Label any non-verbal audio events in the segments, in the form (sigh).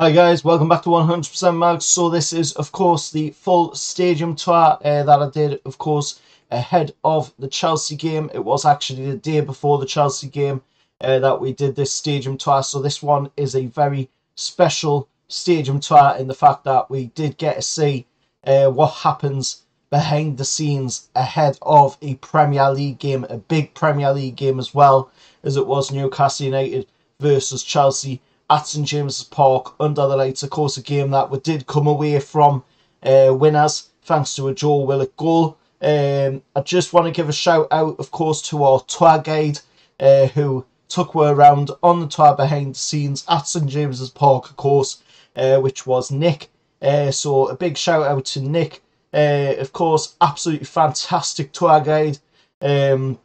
Hi guys, welcome back to 100% Mags. So this is of course the full stadium tour uh, that I did of course ahead of the Chelsea game. It was actually the day before the Chelsea game uh, that we did this stadium tour. So this one is a very special stadium tour in the fact that we did get to see uh, what happens behind the scenes ahead of a Premier League game, a big Premier League game as well as it was Newcastle United versus Chelsea at St James's Park under the lights. Of course, a game that we did come away from uh, winners thanks to a Joe Willock goal. Um, I just want to give a shout out, of course, to our tour guide uh, who took we around on the tour behind the scenes at St James's Park, of course, uh, which was Nick. Uh, so a big shout out to Nick. Uh, of course, absolutely fantastic tour guide. Um,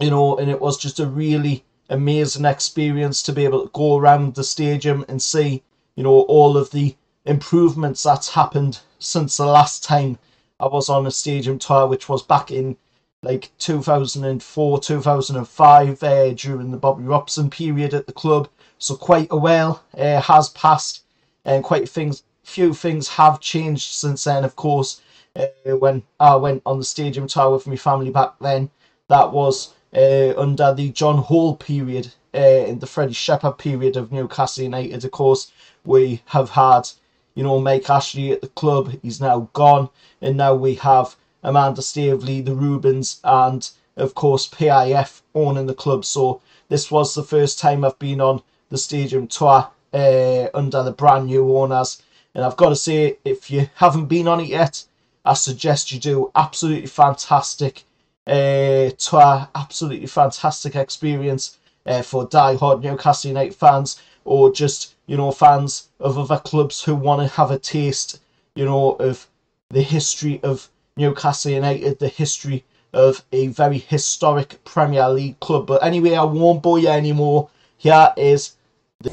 you know, and it was just a really amazing experience to be able to go around the stadium and see, you know, all of the improvements that's happened since the last time I was on a stadium tour, which was back in like 2004, 2005, uh, during the Bobby Robson period at the club. So quite a while uh, has passed, and quite things, few things have changed since then. Of course, uh, when I went on the stadium tour with my family back then, that was uh, under the John Hall period, uh, in the Freddie Shepherd period of Newcastle United. Of course, we have had, you know, Mike Ashley at the club. He's now gone, and now we have Amanda Staveley, the Reubens, and of course PIF owning the club. So this was the first time I've been on the stadium tour uh, under the brand new owners. And I've got to say, if you haven't been on it yet, I suggest you do. Absolutely fantastic uh, tour, absolutely fantastic experience uh, for die-hard Newcastle United fans or just, you know, fans of other clubs who want to have a taste, you know, of the history of Newcastle United, the history of a very historic Premier League club. But anyway, I won't bore you anymore. Here is the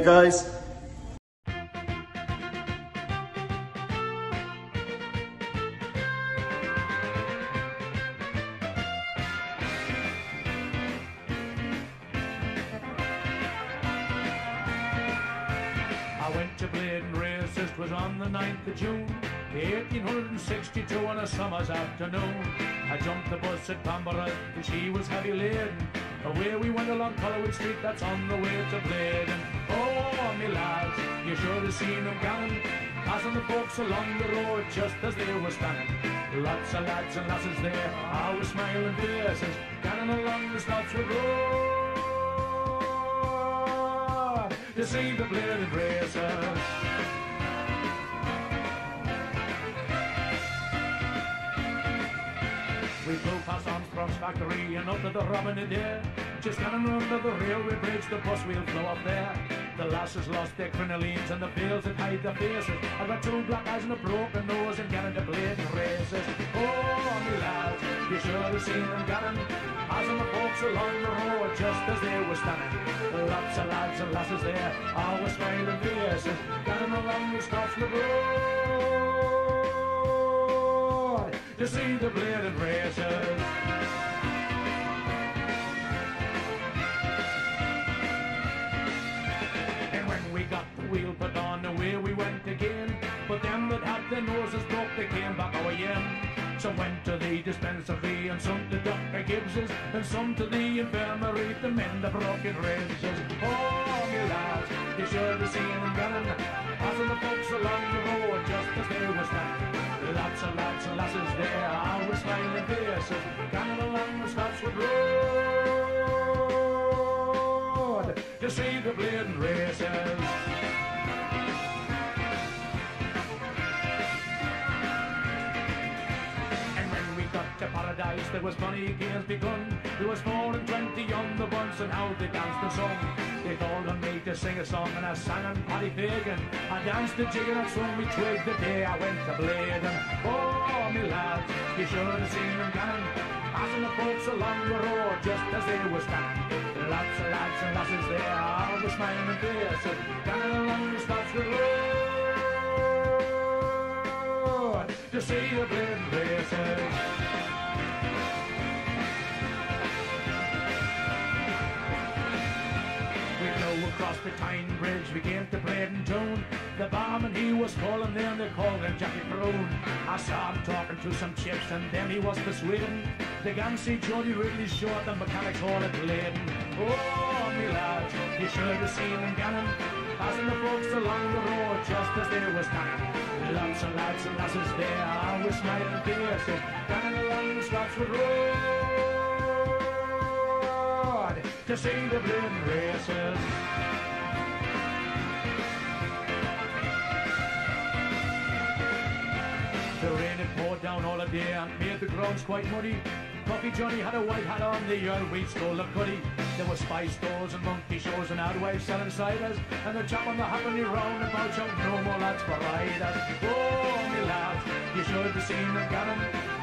Guys. I went to Race, this was on the 9th of June 1862 on a summer's afternoon I jumped the bus at Bamborough and she was heavy laden Away we went along Colwood Street, that's on the way to Blaydon Oh, me lads, you should have seen them going Passing the folks along the road just as they were standing Lots of lads and lasses there, with smiling faces Ganning along the Scotswood Road to see the Blaydon racers. We flew past Armstrong's factory and up to the Robin Adair. Just getting under the railway bridge, the bus wheel flew up there. The lasses lost their crinolines and the veils that hide their faces. I've got two black eyes and a broken nose and getting the Blaydon races. Oh, me lads, you should have seen them getting. Passing the folks along the road just as they were standing. Lots of lads and lasses there, with smiling faces. Getting along the Scotland road to see the Blaydon races. Some went to the dispensary and some to Dr. Gibbs's and some to the infirmary to mend the broken ribses. Oh, me lads, you should have seen them running, passing the folks along the road just as they were standing. Lots of lads and lasses there, with smiling faces, coming along the Scotswood Road to see the Blaydon races. Paradise, there was funny games begun. There was four and twenty on the bunch and how they danced and sung. They called on me to sing a song and I sang on Paddy Fagan. I danced the jig and I swung me twig the day I went to Blade. And oh, me lads, you should have seen them cannon. Passing the folks along the road just as they were standing. Lots of lads and lasses there, all the smiling faces, cannon along the Scotswood Road to see the blade races. Across the Tyne Bridge, came to Braden Town. The barman he was calling them, they called him Jackie Brown. I saw him talking to some chips and then he was persuading. They can see Jody really short, the mechanics all at Blaydon. Oh, me lads, you should have seen them gannon. Passing the folks along the road just as they were standing. Lots of lads and lasses there, always smiling faces, gannon along Scotswood Road to see the blue races. The rain had poured down all day and made the grounds quite muddy. Coffee Johnny had a white hat on, the earl weed stole the cuddy. There were spice stores and monkey shows and outwives selling ciders. And the chap on the happily round about shouting no more lads for riders. Oh, me lads, you should have seen them gannon.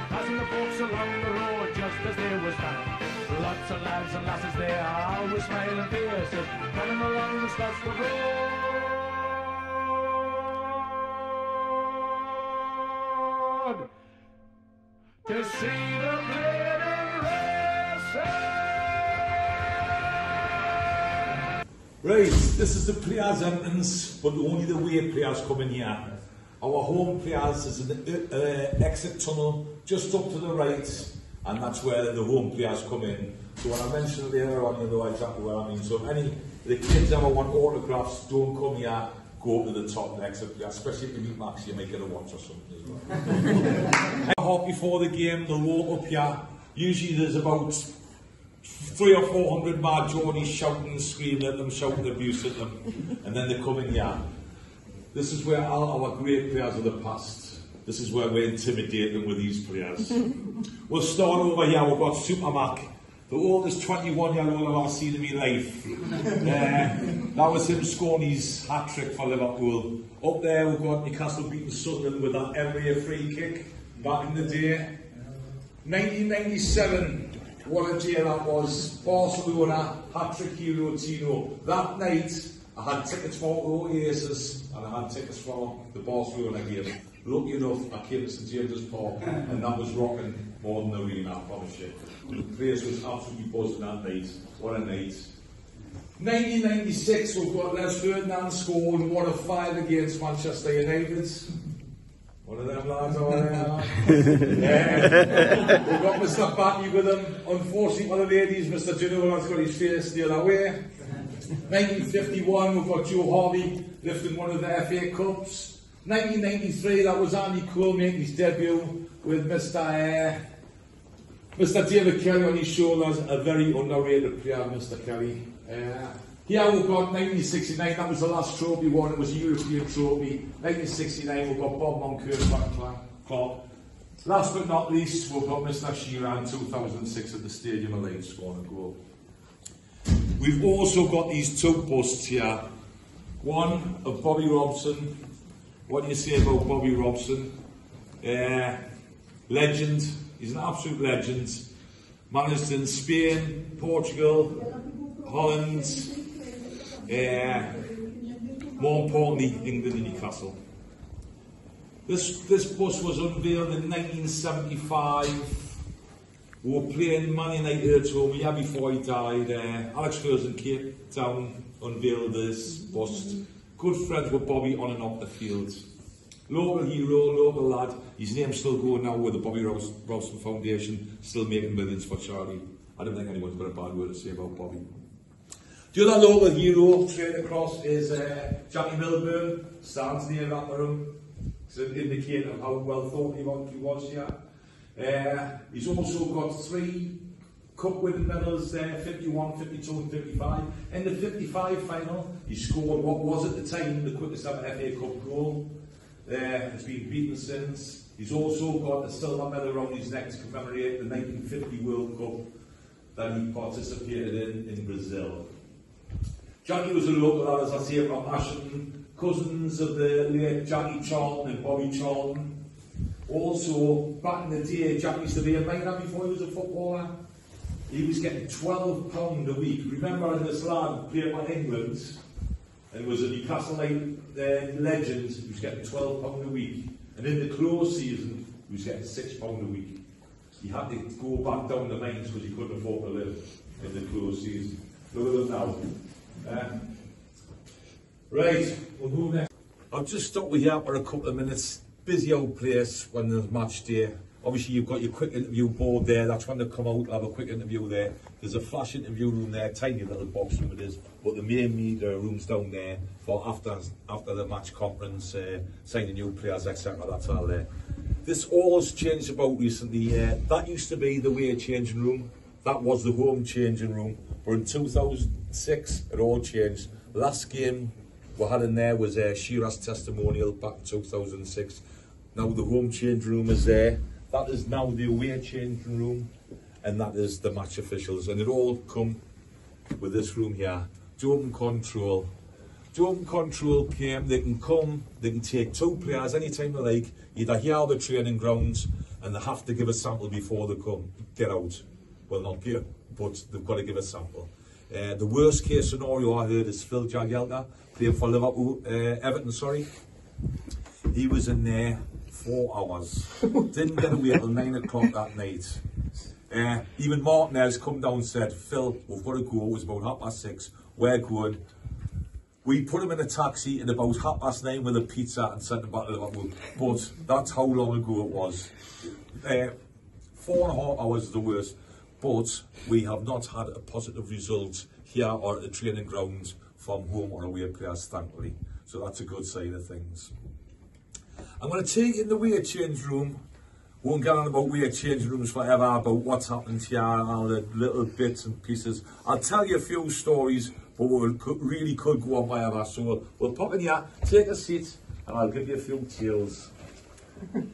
Passing the folks along the road just as they was standing. Lots of lads and lasses there, always smiling faces, coming along the Scotswood Road to see the bleeding races. Right, this is the players' entrance, but only the way players come in here. Our home players is in the uh, exit tunnel just up to the right, and that's where the home players come in. So when I mentioned later on, you know exactly what I mean. So if any the kids ever want autographs, don't come here, go to the top and exit especially if you meet Max, you might get a watch or something as well. (laughs) half before the game, they'll walk up here. Usually there's about three or four hundred mad Geordies shouting and screaming at them, shouting abuse at them, and then they come in here. This is where all our great players of the past, this is where we intimidate them with these players. (laughs) we'll start over here, we've got Supermac, the oldest 21 year old I've ever seen in my life. (laughs) Uh, that was him scoring his hat trick for Liverpool. Up there we've got Newcastle beating Sunderland with that area free kick back in the day. 1997, what a day that was. Barcelona, hat-trick hero Tino. That night, I had tickets for Oasis and I had tickets for the Barcelona game. Lucky enough, I came to St James's Park and that was rocking more than the arena, I promise you. The place was absolutely buzzing that night. What a night. 1996, we've got Les Ferdinand scoring one of five against Manchester United. One of them lads over there. (laughs) yeah. We've got Mr. Batty with him. Unfortunately for the ladies, Mr. Ginola has got his face the other way. 1951, we've got Joe Harvey lifting one of the FA Cups. 1993, that was Andy Cole making his debut with Mr. Uh, Mr. David Kelly on his shoulders, a very underrated player, Mr. Kelly. Uh, here we've got 1969, that was the last trophy won, it was a European trophy. 1969, we've got Bob Moncur Clark. Last but not least, we've got Mr. Shearer 2006 at the Stadium of Light scoring a goal. We've also got these two busts here. One of Bobby Robson. What do you say about Bobby Robson? Uh, legend. He's an absolute legend. Managed in Spain, Portugal, Holland, uh, more importantly, England and Newcastle. This, this bus was unveiled in 1975. We were playing Man United at home, yeah, before he died. Uh, Alex Ferguson Cape Town unveiled this bust. Good friends with Bobby on and off the field. Local hero, local lad. His name's still going now with the Bobby Robson Foundation, still making millions for charity. I don't think anyone's got a bad word to say about Bobby. The other local hero straight across is uh, Jackie Milburn, stands near that room. It's an indicator of how well thought he was, he was here. Uh, he's also got three cup winning medals there, 51, 52 and 55. In the 55 final, he scored what was at the time the quickest ever FA Cup goal. there, has been beaten since. He's also got a silver medal around his neck to commemorate the 1950 World Cup that he participated in in Brazil. Jackie was a local lad, as I say, from Ashington, cousins of the late Jackie Charlton and Bobby Charlton. Also, back in the day, Jackie used to be a miner before he was a footballer. He was getting £12 a week. Remember, this lad played for England and was a Newcastle uh, legend. He was getting £12 a week. And in the close season, he was getting £6 a week. He had to go back down the mines because he couldn't afford to live in the close season. Look at them now. Uh, right, we'll next. I've just stop with you for a couple of minutes. Busy old place when there's match day. Obviously, you've got your quick interview board there. That's when they come out, have a quick interview there. There's a flash interview room there, tiny little box room it is. But the main media room's down there for after after the match conference, uh, signing new players, etc. That's all there. This all has changed about recently. Uh, that used to be the way changing room. That was the home changing room. But in 2006, it all changed. Last game we had in there was uh, Shearer's testimonial back in 2006. Now the home change room is there. That is now the away changing room, and that is the match officials. And it all come with this room here. Dope control. Dope control came, they can come, they can take two players anytime they like, either here or the training grounds, and they have to give a sample before they come, get out. Well, not give, but they've got to give a sample. Uh, the worst case scenario I heard is Phil Jagielka, playing for Liverpool, uh, Everton, sorry. He was in there four hours. (laughs) Didn't get away till nine o'clock that night. Uh, even Martinez come down and said, Phil, we've got to go. It was about half past six. We're going. We put him in a taxi at about half past nine with a pizza and sent him back to Liverpool. But that's how long ago it was. Uh, four and a half hours is the worst. But we have not had a positive result here or at the training grounds from home or away players, thankfully. So that's a good side of things. I'm going to take you in the weight change room. Won't get on about weight change rooms forever, about what's happened here, all the little bits and pieces. I'll tell you a few stories, but we really could go on forever. So we'll, we'll pop in here, take a seat, and I'll give you a few tales. The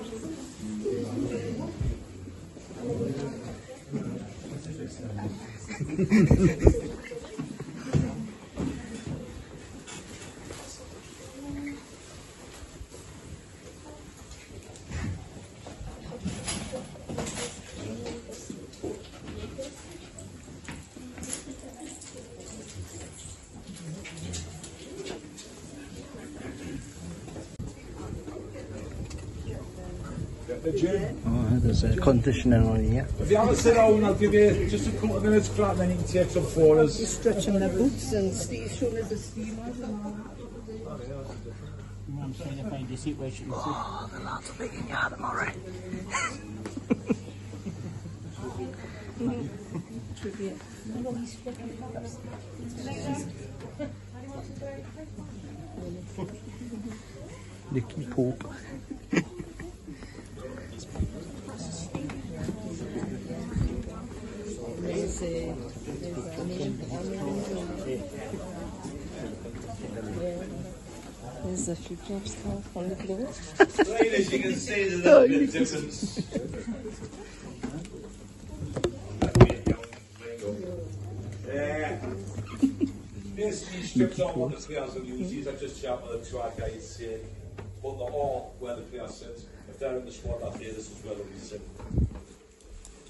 (laughs) Thank you. There's a conditioner on here. If you have a sit down, I'll give you just a couple of minutes crack, then you can take some photos. stretching their boots and Steve showing us the steamers and all I'm trying to find a seat where she can sit. Oh, the lads are making you them alright. trivia. Nicky Pope. There's a, there's a name on Yeah. A future stuff on the clothes. As you can see, a bit of difference. Basically, strips on what the players will use. These are just with the track say, but they're all where the players sit. If they're in the squad that day, this is where they'll be sitting.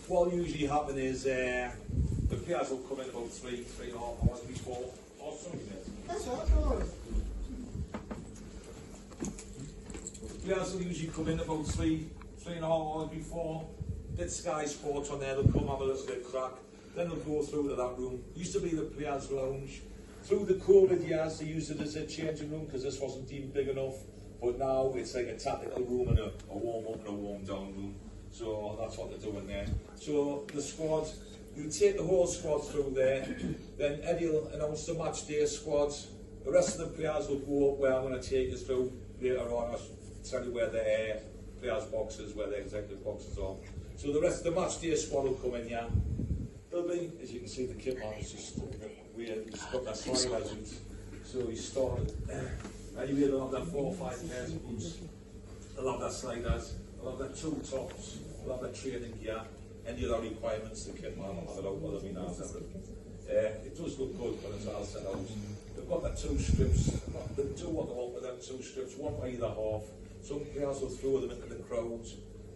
What usually happen is uh, the players will come in about three, three and a half hours before, or something. Players usually come in about three, three and a half hours before. Bit Sky Sports on there, they'll come have a little bit crack. Then they'll go through to that room. Used to be the players' lounge. Through the COVID years, they used it as a changing room because this wasn't deemed big enough. But now it's like a tactical room and a, a warm up and a warm down room. So that's what they're doing there. So the squad, you take the whole squad through there. Then Eddie will announce the match day squad. The rest of the players will go up where I'm going to take you through later on. Tell you where the uh, players' boxes where the executive boxes are. So the rest of the match day squad will come in here. There'll as you can see, the kit man is just weird. He's got that slide out. So he started. Anyway, they'll have that four or five pairs of boots. They'll have their sliders. They'll have their two tops. They'll have their training gear. Any other requirements the kit man have it out whether we now have it. Uh, it does look good when it's all set out. They've got their two strips. They do what they want with them two strips, one by either half. Some players will throw them into the crowd.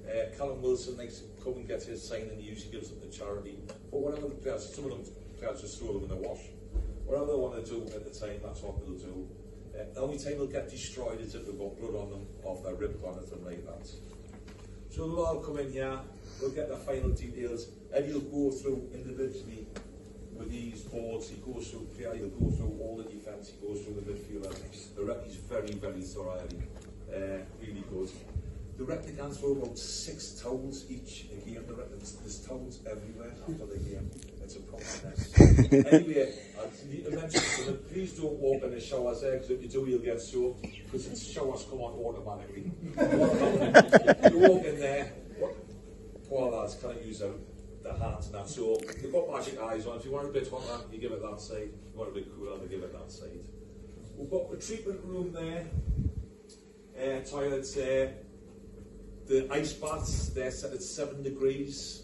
Uh, Callum Wilson to come and get his sign and he usually gives it to charity. But whatever some of them players just throw them in the wash. Whatever they want to do at the time, that's what they'll do. Uh, the only time they'll get destroyed is if they've got blood on them, off their rib on it and like that. So they'll all come in here, we'll get the final details, Eddie will go through individually with these boards, he goes through he'll go through all the defence, he goes through the midfielder. The rep is very, very thorough, Eddie. Uh, really good. The replicants were about six towels each a game. The there's towels everywhere after the game. It's a proper mess. (laughs) anyway, I need to mention to them, please don't walk in the showers there, because if you do, you'll get soaked, because the showers come on automatically. (laughs) you walk in there, what, poor lads can't use their, their hands and that, so they've got magic eyes on. If you want a bit hotter, you give it that side. If you want a bit cooler, you give it that side. We've got the treatment room there, uh, toilets there. The ice baths, they're set at seven degrees.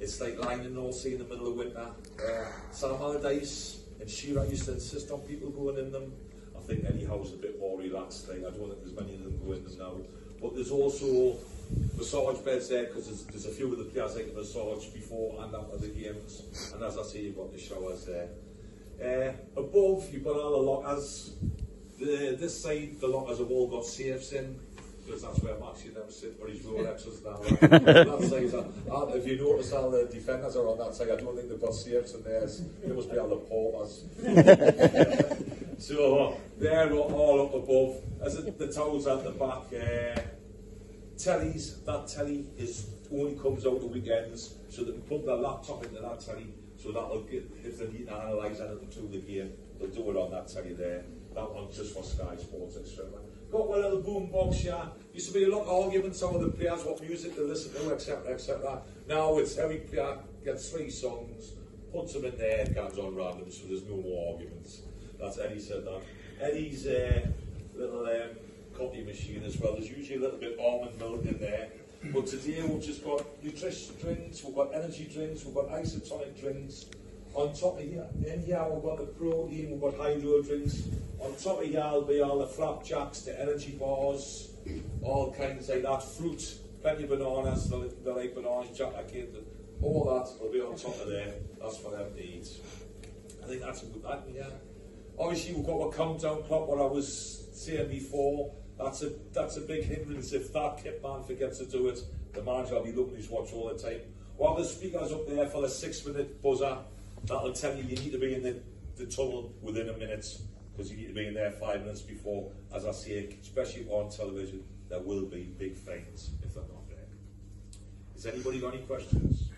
It's like lying in the North Sea in the middle of winter. Uh, Sam Allardyce and Shearer used to insist on people going in them. I think any house a bit more relaxed thing. I don't think there's many of them going in them now. But there's also massage beds there because there's, there's a few of the players that get massage before and after the games. And as I say, you've got the showers there. Uh, above, you've got all the lockers. The, this side, the lockers a wall got safes in because that's where Maxi them sit or his Rolexes (laughs) now. that side, if you notice how the defenders are on that side, I don't think they've got safes in theirs. They must be all the porters. (laughs) so they're all up above. As the, the towels at the back, uh, tellies, that telly is only comes out the weekends, so they can plug their laptop into that telly, so that'll get, if they need to analyse anything through the game, they'll do it on that telly there. That one's just for Sky Sports Extra. Got one little boom box here. Used to be a lot of arguments of the players what music to listen to, etc. etc. Now it's every player gets three songs, puts them in there, comes on random, so there's no more arguments. That's Eddie said that. Eddie's uh, little um, coffee machine as well. There's usually a little bit almond milk in there. But today we've just got nutrition drinks, we've got energy drinks, we've got isotonic drinks. On top of here, in here we've got the protein, we've got hydro drinks. On top of here will be all the flapjacks, the energy bars, all kinds like that. Fruit, plenty of bananas, the, they like bananas, chocolate cake, all that will be on top of there. That's for them to eat. I think that's a good that, yeah. Obviously we've got a countdown clock, what I was saying before. That's a that's a big hindrance if that kit man forgets to do it. The manager will be looking at his watch all the time. While the speakers up there for the six minute buzzer, That'll tell you you need to be in the, the tunnel within a minute because you need to be in there five minutes before. As I say, especially on television, there will be big fines if they're not there. Has anybody got any questions?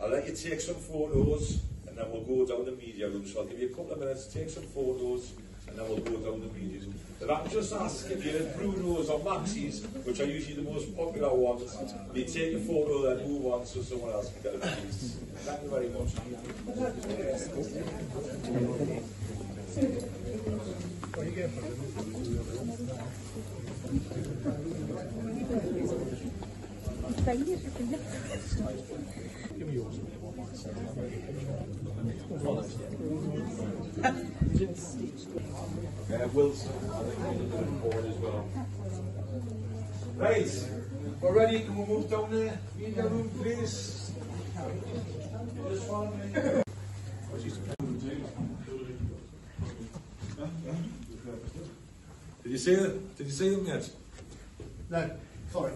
I'll let you take some photos and then we'll go down the media room. So I'll give you a couple of minutes, take some photos, and then we'll go down the media But I just ask if you had Bruno's or Maxis, which are usually the most popular ones, they take a photo and move on so someone else can get a piece. Thank you very much. Uh, Wilson, I think he's a good board as well. Right, we're ready. Can we move down there? Media room, please. One. Did you see it? Did you see them yet? No, sorry.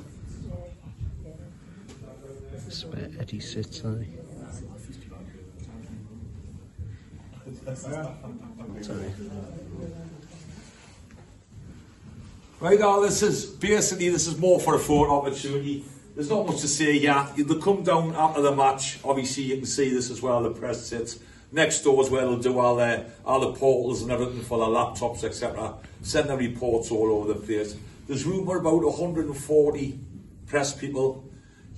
(laughs) That's where Eddie sits. Right, all this is basically this is more for a photo opportunity. There's not much to say yet. They come down after the match. Obviously, you can see this as well. The press sits. Next door is where they'll do all their all the portals and everything for their laptops, etc. Send their reports all over the place. There's rumour about 140 press people.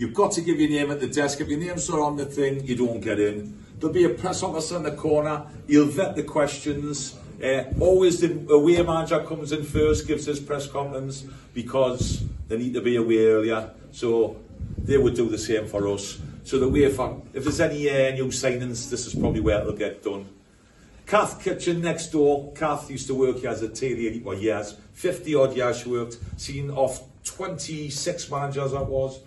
You've got to give your name at the desk. If your name's not on the thing, you don't get in. There'll be a press officer in the corner. He'll vet the questions. Uh, always the away manager comes in first, gives his press conference because they need to be away earlier. So they would do the same for us. So that if, if there's any uh, new signings, this is probably where it'll get done. Kath Kitchen next door. Kath used to work here as a tailor for years. 50 odd years she worked. Seen off 26 managers that was.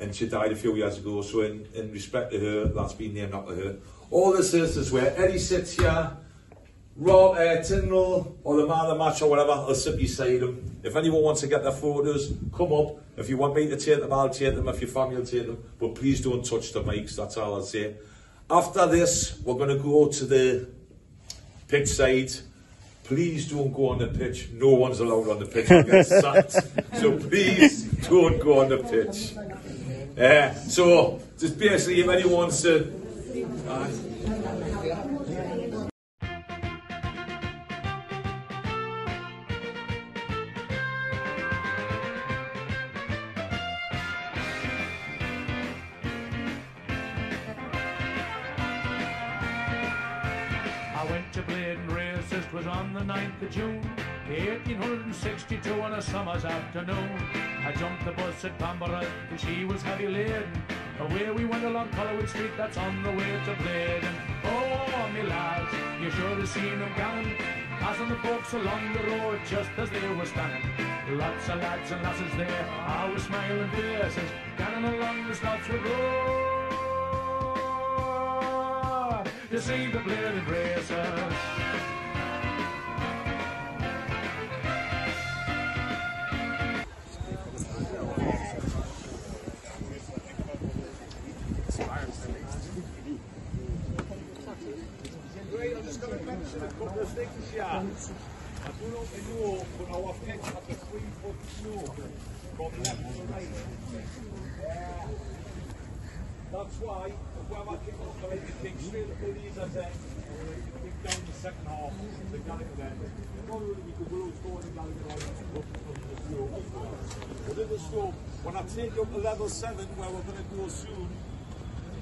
And she died a few years ago. So in, in respect to her, that's been named after her. All this is is where Eddie sits here. Rob, uh, Tyndall, or the man of the match or whatever, I'll sit beside him. If anyone wants to get their photos, come up. If you want me to take them, I'll take them. If your family will take them. But please don't touch the mics, that's all I'll say. After this, we're going to go to the pitch side. Please don't go on the pitch. No one's allowed on the pitch. So please don't go on the pitch. Uh, so, just basically, if anyone wants to... Uh, 9th of June, 1862 on a summer's afternoon. I jumped the bus at Bamborough, and she was heavy laden. Away we went along Colwood Street, that's on the way to Blaydon. Oh, me lads, you should have seen them gammon, passing the folks along the road just as they were standing. Lots of lads and lasses there, I was smiling faces, ganning along the Scotswood Road to see the Blaydon racers. Of you know, but our slope from left to right. That's why, a kick off, the right, kick straight up the knees and then down the second half, the Gallowgate then. Normally we could go forward and Gallowgate on up the slope. But in the slope, when I take you up to level seven, where we're going to go soon,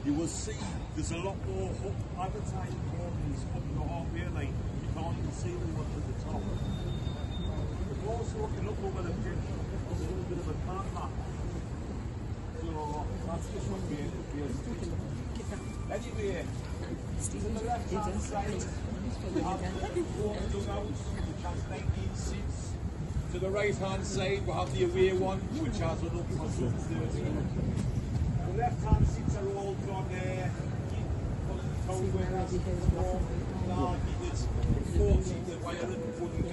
you will see there's a lot more advertising corners up the halfway line. You can't even see the ones at the top. We're also looking up over the pitch. A little bit of a. So that's just one way to be Anyway, to the left hand side, we have the four dugouts, which has 19 seats. To the right hand side, we have the away one, which has an up to 30. The left hand seats are all done there. Where it's from. Nah, he did 14 the way I didn't put it.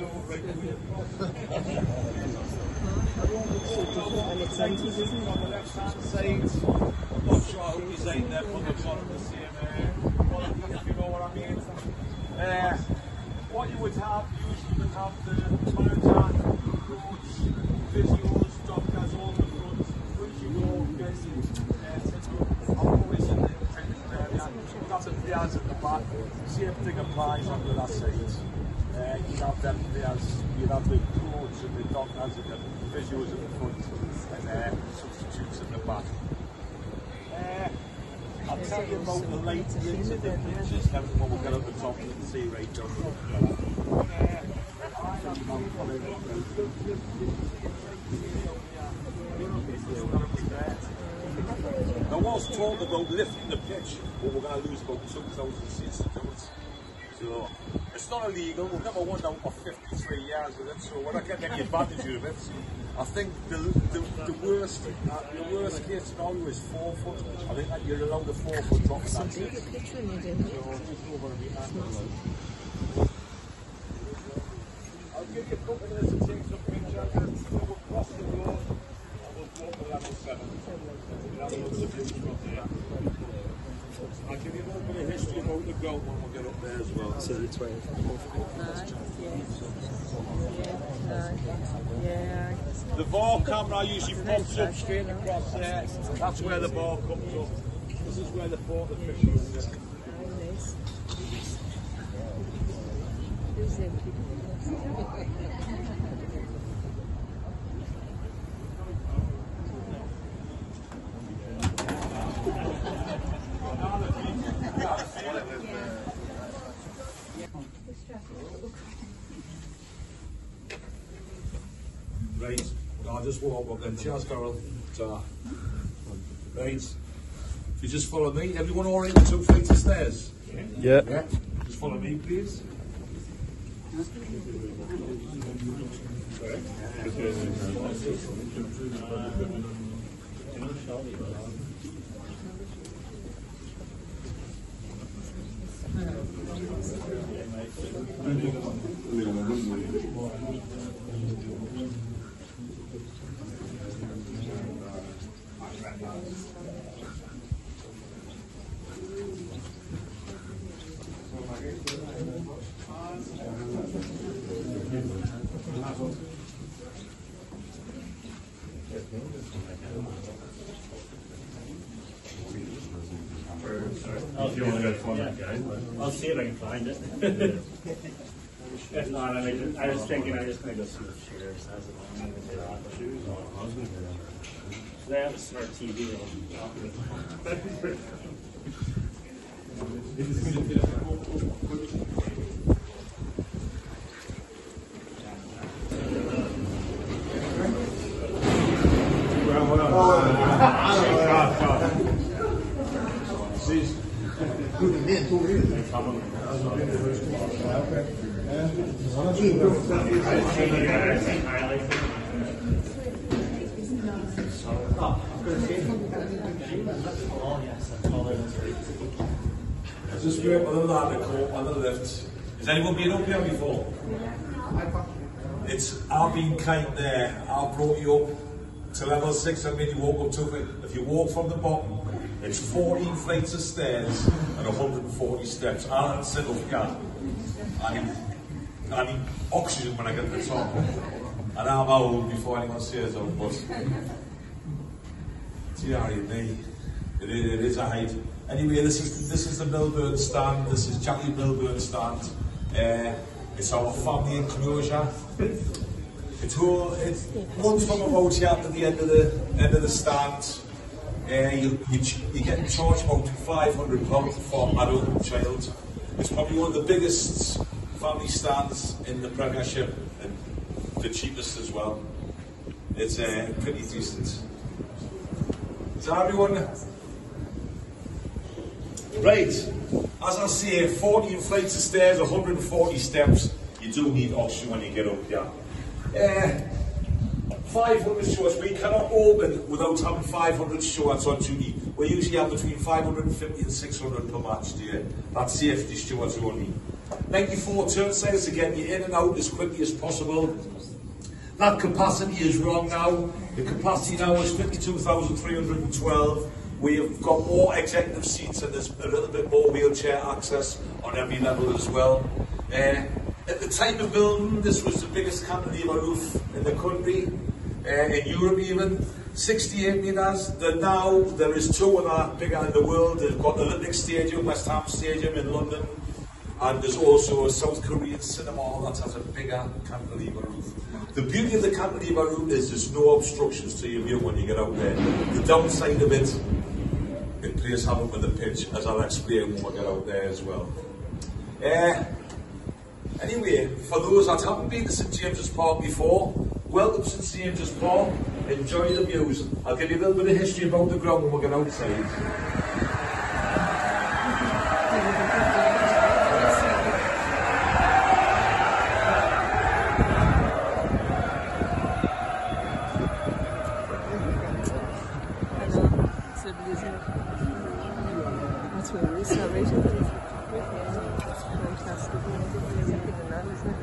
On the left hand side, sure who designed the bottom the same uh, quality, if you know what I mean. Uh, what you would have, usually you would have the manager, coach, visuals, doctors, all the front. Once you go, basically, uh, set up, I'm always in the technical area. You've got the players at the back, same thing applies on the other side. Uh, you have them players, you have the coach and the doctors and the visuals at the front, and uh, substitutes at the back. Uh, I'll tell you about the light into the pictures then when we get up the top you right was talk about lifting the pitch, but we're going to lose about 2,000 seats. So not illegal. We've never won out for 53 years with it, so we're not getting any advantage of it. I think the, the, the worst uh, the worst case scenario is four foot. I think that you're allowed a four foot drop. That's it. So over a metre. I'll give you a couple minutes to take some pictures. We'll cross the road and we'll go to level seven. We'll have loads of views from there. I'll give you a little bit of history about the goat when we get up there as well. So the Yeah. The ball camera usually pops up straight across there. That's where the ball comes up. This is where the port the fish is. Who's I'll just walk up then. Cheers, Carol. Ta. Right. If you just follow me, everyone all right with two flights of stairs? Yeah. Yeah. Just follow me, please. If you want to go for that, go. I'll see if I can find it. If not, I, mean, oh, I was thinking I'm just gonna go see what Shears has it on. and they have the shoes. They have a smart TV. on. Up on the the lift. Has anyone been up here before? It's, I've been kind there. I brought you up to level six. I made you walk up to it. If you walk from the bottom, it's 14 flights of stairs and 140 steps. I don't sit up. I need, I need oxygen when I get to the top. And I'm old before anyone says I'm but TREB. It is, it is a height. Anyway, this is this is the Milburn stand. This is Jackie Milburn stand. Uh, it's our family enclosure. It's all. It's once from about here at the end of the end of the stand. Uh, you, you, you get charged about five hundred pounds for adult and child. It's probably one of the biggest family stands in the Premiership and the cheapest as well. It's uh, pretty decent. So everyone, right, as I say, 14 flights of stairs, 140 steps, you do need oxygen when you get up there. Uh, 500 shorts, we cannot open without having 500 shorts on duty. We usually have between 550 and 600 per match day. That's safety shorts only. 94 turnstiles to get you in and out as quickly as possible. That capacity is wrong now. The capacity now is 52,312. We've got more executive seats and there's a little bit more wheelchair access on every level as well. Uh, at the time of building, this was the biggest cantilever roof in the country, uh, in Europe even. 68 metres. There now there is two of that bigger in the world. They've got the Olympic Stadium, West Ham Stadium in London, and there's also a South Korean cinema that has a bigger cantilever roof. The beauty of the cantilever roof is there's no obstructions to your view when you get out there. The downside of it, it plays havoc with the pitch, as I'll explain when we get out there as well. Uh, anyway, for those that haven't been to St James's Park before, welcome to St James's Park. Enjoy the views. I'll give you a little bit of history about the ground when we get outside. I know. It's a blizzard. That's where we celebrate it. It's fantastic. It's a big land, isn't it?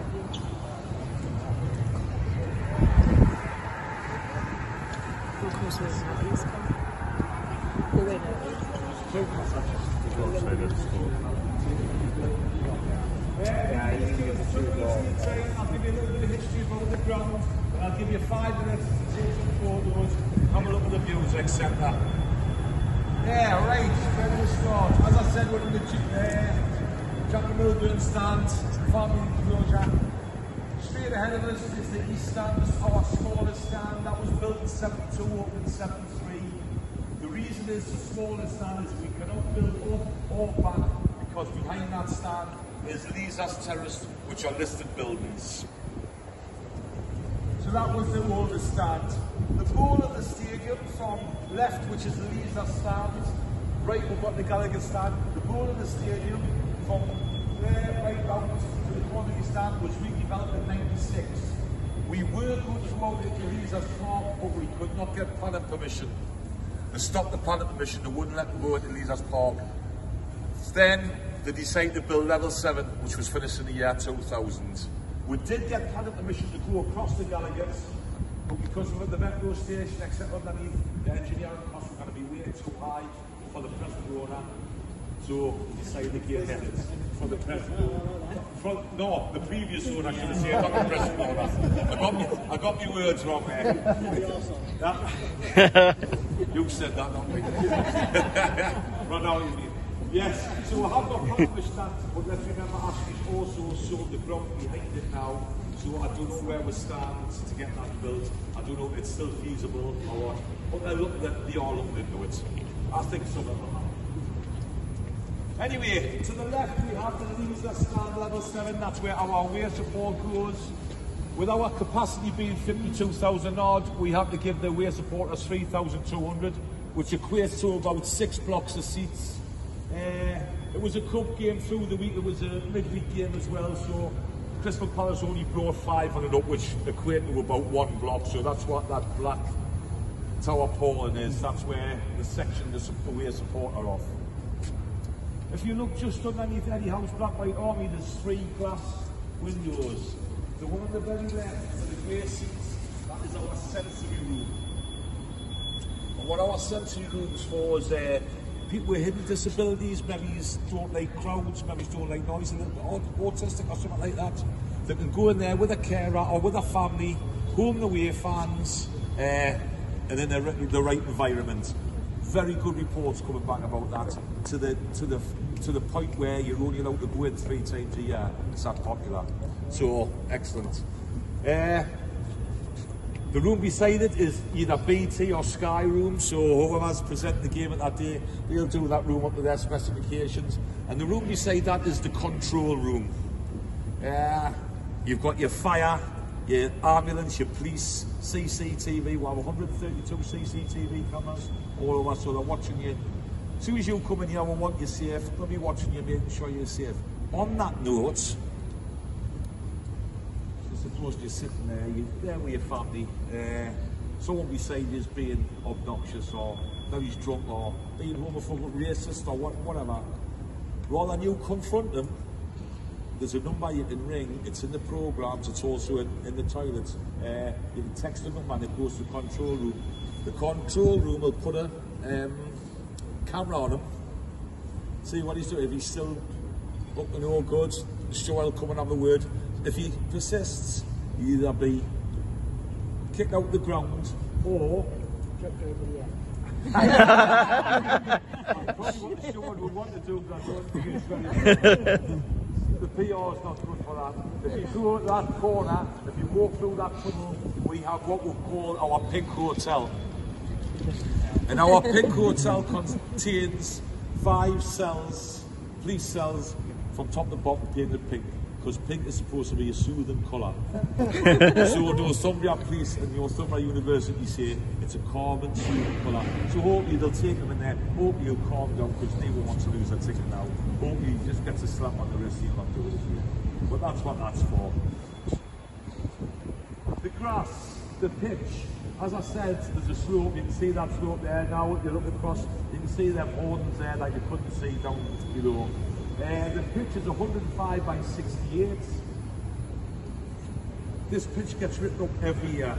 For Christmas. It's come. Go away now. I'll give you a little bit of history about the ground, and I'll give you five minutes to take some photos, have a look at the views, etc. Yeah, right, where do we start? As I said, we're in the, G- uh, Jack Milburn stand, family enclosure. Straight ahead of us is the East Stand, this is our smallest stand. That was built in 72, opened in 73. The reason is the smallest stand is we cannot build up or back because behind that stand is Leazes Terrace, which are listed buildings. So that was the oldest stand. Goal of the stadium from left, which is the Leazes stand, right we've got the Gallowgate stand. The goal of the stadium from there right down to the quantity stand was redeveloped in 96. We were going to go into Leazes Park, but we could not get planning permission. They stopped the planning permission, they wouldn't let them go into Leazes Park. Then they decided to build level 7, which was finished in the year 2000. We did get planning permission to go across the Gallowgate's, but because we're at the metro station, except underneath, the engineering costs were going to be way too high for the present owner. So we decided to get it for the present owner. No, the previous owner, I should have said, not the present owner. I got, me, I got my words wrong there. That- (laughs) you said that, not me. (laughs) right now. Yes, so I have got published that, but let's remember Ashley's also sold the ground behind it now, so I don't know where we stand to get that built. I don't know if it's still feasible or what, but they're looking, they are looking into it. I think some of them are. Anyway, to the left we have the Leazes stand level 7, that's where our away support goes. With our capacity being 52,000 odd, we have to give the away supporters 3,200, which equates to about six blocks of seats. Uh, it was a cup game through the week, it was a midweek game as well, so Crystal Palace only brought 500 up, which equated to about one block, so that's what that black tower polling is, that's where the section the away support are off. If you look just underneath Eddie Howe's Black White Army, there's three glass windows. The one on the very left for the grey seats, that is our sensory room. And what our sensory room rooms for is uh, people with hidden disabilities, maybe don't like crowds, maybe don't like noise, a little bit autistic or something like that. They can go in there with a carer or with a family, home and away fans, uh, and in the, the right environment. Very good reports coming back about that to the to the to the point where you're only allowed to go in three times a year. It's that popular. So excellent. Uh, the room beside it is either BT or Sky room, so whoever's presenting the game at that day, they'll do that room up to their specifications. And the room beside that is the control room. Uh, you've got your fire, your ambulance, your police, CCTV. We have 132 CCTV cameras all over, so they're watching you. As soon as you come in here, we want you safe. They'll be watching you, making sure you're safe. On that note, so suppose you're sitting there, you're there with your family, uh, someone beside is being obnoxious or maybe he's drunk or being homophobic, racist or what, whatever. Rather than you confront them, there's a number you can ring, it's in the programs, it's also in, in the toilets. Uh, you can text them and it goes to the control room. The control room will put a um, camera on him, see what he's doing. If he's still up to no good, show will come and have a word. If he persists, he'll either be kicked out the ground or chucked over the end. Probably what the steward would want to do, but I don't think it's very the PR is not good for that. If you go at that corner, if you walk through that tunnel, we have what we call our pink hotel. And our pink hotel contains five cells, police cells, from top to bottom painted pink. Because pink is supposed to be a soothing colour. (laughs) so the Northumbria Police and the Northumbria University say it's a calm and soothing colour. So hopefully they'll take them in there. Hopefully he'll calm down because neither wants to lose a ticket now. Hopefully he just gets a slap on the wrist, he'll not do it again. But that's what that's for. The grass, the pitch, as I said, there's a slope, you can see that slope there now, you look across, you can see them hoardings there that you couldn't see down below. Uh, the pitch is 105 by 68. This pitch gets ripped up every year.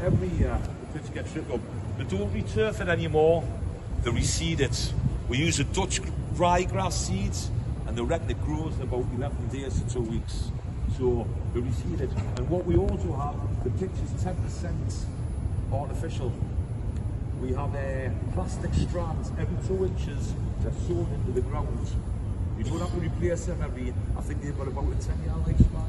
Every year the pitch gets ripped up. They don't returf it anymore, they reseed it. We use a Dutch rye grass seed and the reckon grows in about 11 days to two weeks. So we reseed it. And what we also have, the pitch is 10% artificial. We have uh, plastic strands every two inches, they're sewn into the ground. You don't have to replace them every, I think they've got about a 10 year lifespan.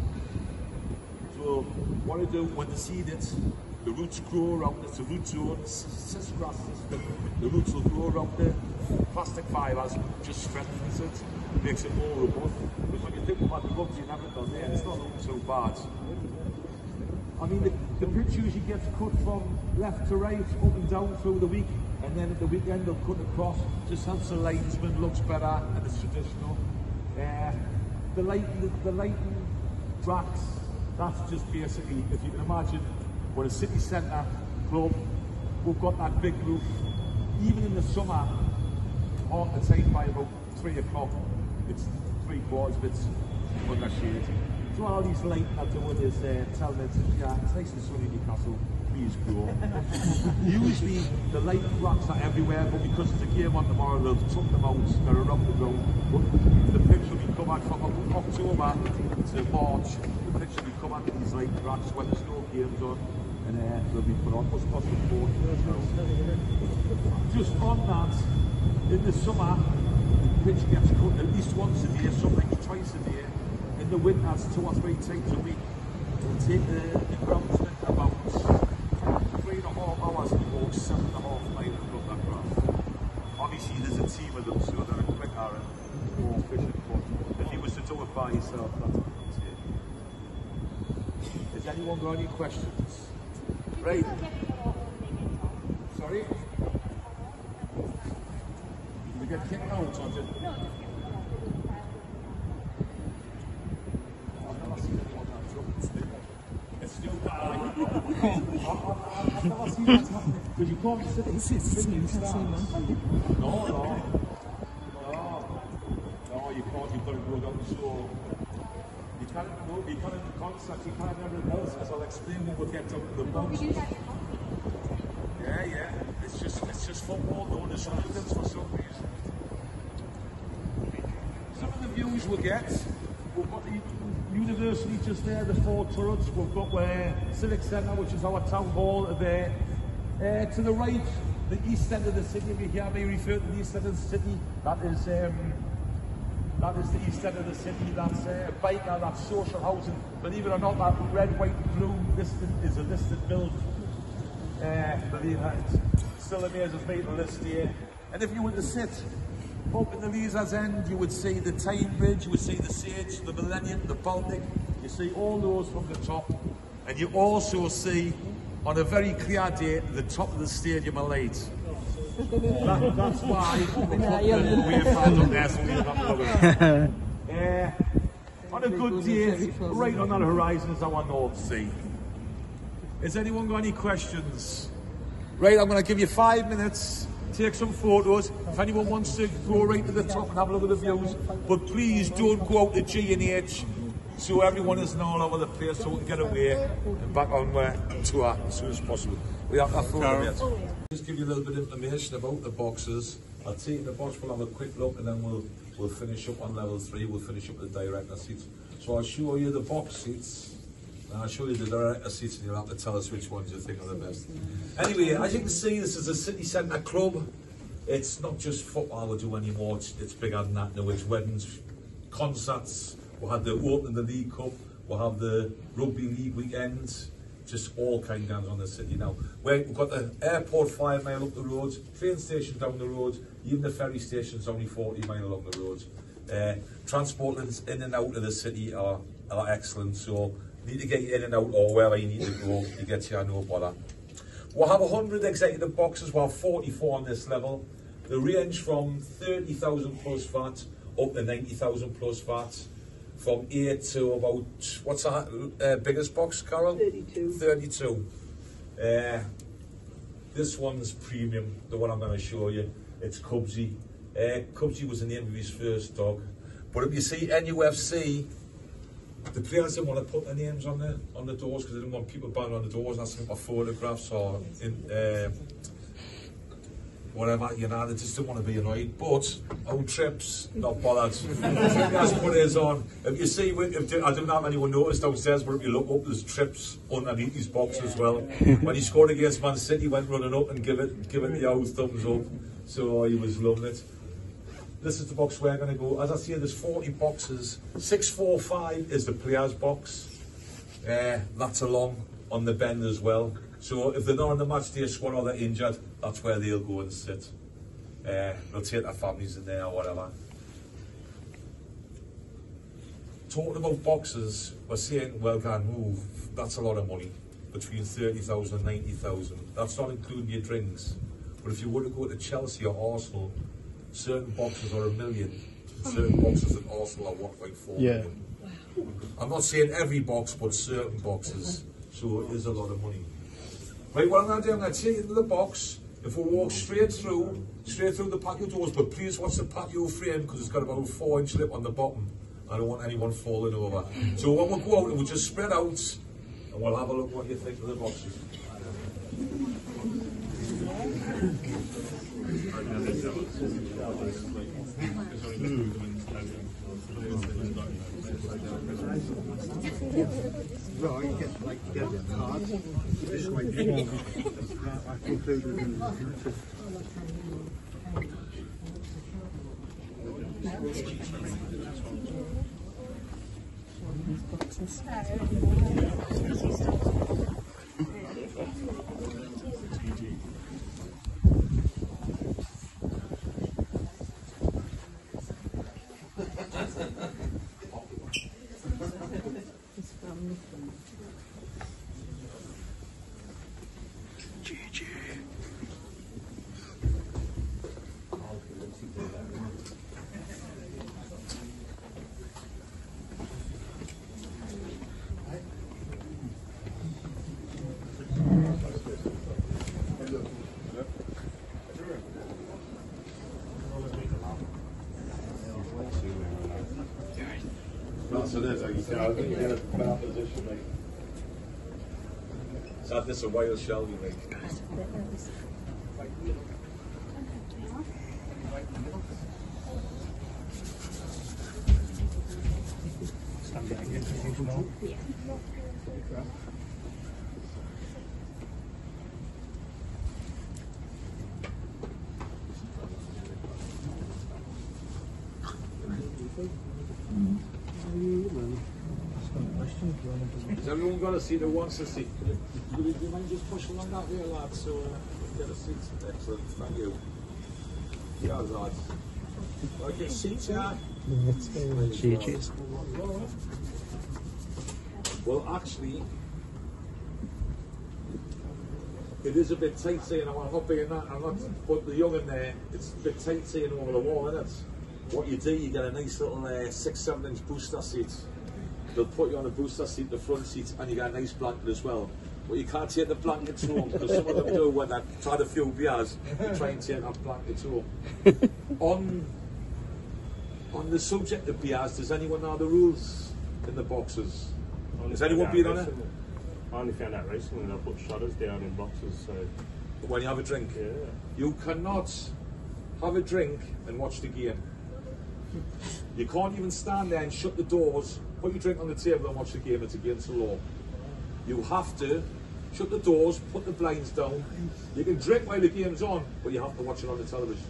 So what I do when the seed it's the roots grow around it, a root zone, SISGrass system. The roots will grow around the plastic fibers, just strengthens it, makes it more robust. Because when you think about the bugs you haven't done there, it's not looking so bad. I mean, the, the pitch usually gets cut from left to right, up and down through the week, and then at the weekend they'll cut across. Just helps the linesman, looks better, and it's traditional. Uh, the light, the, the lighting tracks, that's just basically, if you can imagine, we're a city centre club, we've got that big roof. Even in the summer, all the time by about three o'clock, it's three quarters of it's under shade. So all these lighting are doing is uh, telling us, yeah, it's nice and sunny in Newcastle, please grow. Usually the light racks are everywhere, but because it's a game on tomorrow, they'll tuck them out, they're around the ground. But the pitch will be covered from October to March. The pitch will be covered with these light racks when there's no games on. And uh, they'll be put on. What's of four Just on that, in the summer, the pitch gets cut at least once a year, sometimes twice a year. In the winter, winters, two or three times a week. It'll take the, the groundsman about three and a half hours to walk seven and a half miles across that grass. Obviously, there's a team of them, so they're quicker and more efficient. But if you was to do it by yourself, that's what it would take. Has anyone got any questions? Right. Sorry? We get kicked out or did? I've never seen anyone that drunk. It's still bad. I've never seen that happen. Because you can't sit and sit singing stars. No, no. No. No, you can't. You've got to go down so. You can't go, you can't the you can't have everything else, as I'll we get down to the boxes. Yeah, yeah. It's just it's just football known as hooligans for some reason. Some of the views we get, we've got the university just there, the four turrets, we've got where Civic Centre, which is our town hall there. Uh, to the right, the east end of the city, if you hear me refer to the east end of the city, that is um, that is the east end of the city, that's uh, Byker, that's social housing. Believe it or not, that red, white, blue listed is a listed building. Uh, believe it, still amazes me to list here. And if you were to sit up in the Leazes End, you would see the Tyne Bridge, you would see the Sage, the Millennium, the Baltic. You see all those from the top. And you also see, on a very clear day, the top of the Stadium of Light. That, that's why we put the wave fans up there we have. Uh, on a good day, right on that horizon is our North Sea. Has anyone got any questions? Right, I'm going to give you five minutes, take some photos. If anyone wants to go right to the top and have a look at the views, but please don't go out to G and H so everyone is now all over the place so we can get away and back on uh, tour as soon as possible. We have that photo yet. Just give you a little bit of information about the boxes. I'll take the box, we'll have a quick look and then we'll we'll finish up on level three, we'll finish up the director seats. So I'll show you the box seats and I'll show you the director seats and you'll have to tell us which ones you think are the best. Anyway, as you can see, this is a city centre club. It's not just football we do anymore, it's, it's bigger than that now. It's weddings, concerts, we'll have the opening the League Cup, we'll have the Rugby League weekends, just all kind of on the city now. We've got the airport five mile up the road, train station down the road, even the ferry station's only 40 mile along the road. Uh, transport links in and out of the city are, are excellent, so need to get you in and out or wherever you need to go to get here, no bother. We'll have 100 executive boxes, we'll have 44 on this level. They range from 30,000 plus VAT up to 90,000 plus VAT. From 8 to about, what's that uh, biggest box, Carol? 32. 32. Uh, this one's premium, the one I'm going to show you. It's Cubsy. Uh, Cubsy was the name of his first dog. But if you see NUFC, the players didn't want to put their names on the on the doors because they didn't want people banging on the doors asking for photographs or in, uh, whatever, you know, they just don't want to be annoyed. But old trips, not bothered. (laughs) That's what it is on. If you see, if, I don't know how anyone noticed downstairs, but if you look up, there's trips underneath his box as well. When he scored against Man City, he went running up and give it give it the old thumbs up. So he was loving it. this is the box we're going to go. As I say, there's 40 boxes. 645 is the players box. Uh, that's along on the bend as well. So if they're not on the match day squad or they're injured, that's where they'll go and sit. Uh, they'll take their families in there or whatever. Talking about boxes, we're saying, well, can move. That's a lot of money, between 30,000 and 90,000. That's not including your drinks. But if you were to go to Chelsea or Arsenal, certain boxes are a million. Certain boxes at Arsenal are 1.4 Yeah. million. I'm not saying every box, but certain boxes. So it is a lot of money. Right, what I'm going to do, I'm going to take you into the box. If we walk straight through, straight through the patio doors, but please watch the patio frame because it's got about a four inch lip on the bottom. I don't want anyone falling over. So when we go out, we'll just spread out and we'll have a look what you think of the boxes. Hmm. Right, you get, like, you get the cards. This way, I concluded in it is, like you say, I think you're in a better position, mate. So this is a Wales Shelvey, mate. Everyone got a seat that wants a seat? Do you mind just push along that way, lads, so uh, get a seat? Excellent, thank you. Yeah, lads. I get seats, yeah? Cheers. Well, actually, it is a bit tight saying, I'm not being that, I'm not, but the young in there, it's a bit tight saying over the wall, isn't it? What you do, you get a nice little uh, six, seven inch booster seat. They'll put you on a booster seat, the front seat, and you get a nice blanket as well. But you can't take the blankets home because some of them do when they've tried a few beers, they try and take that blanket home. (laughs) on on the subject of beers, does anyone know the rules in the boxes? Has anyone been on it? I only found out recently they'll put shutters down in boxes, so When you have a drink, yeah. you cannot have a drink and watch the game. You can't even stand there and shut the doors, put your drink on the table and watch the game. It's against the law. You have to shut the doors, put the blinds down. You can drink while the game's on, but you have to watch it on the television.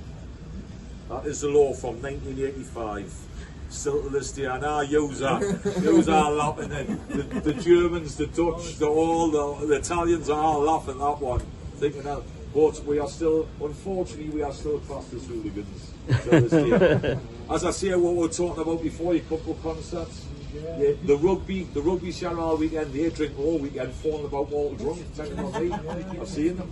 That is the law from 1985. Still to this day, and our user, user are laughing at the, the Germans, the Dutch, the all the, the Italians are all laughing at that one, thinking that. But we are still, unfortunately, we are still classed as hooligans. (laughs) till. As I say, what we were talking about before, you couple concerts. Yeah, the rugby, the rugby share all weekend. They drink all weekend, falling about all drunk. Checking on me. I've seen them.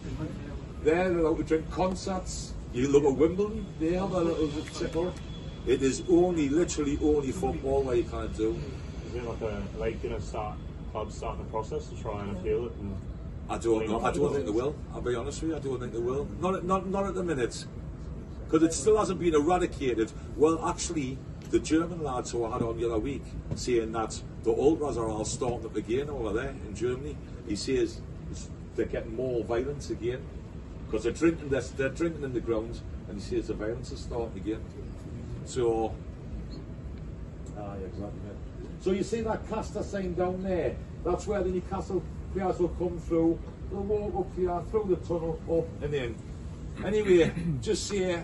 There, They're allowed to drink concerts. You look at Wimbledon, they have a little tipple. It is only, literally only football where you can't do. Is it like a like you know start clubs starting the process to try and appeal it and I don't know. I don't think they will. I'll be honest with you. I don't think they will. Not at, not not at the minute, because it still hasn't been eradicated. Well, actually, the German lads who I had on the other week saying that the ultras are all starting up again over there in Germany. He says they're getting more violence again because they're drinking. They're, they're drinking in the grounds, and he says the violence is starting again. So. Ah, exactly. So you see that caster sign down there? That's where the Newcastle players will come through. They'll walk up here, through the tunnel, up and in. Anyway, (coughs) just say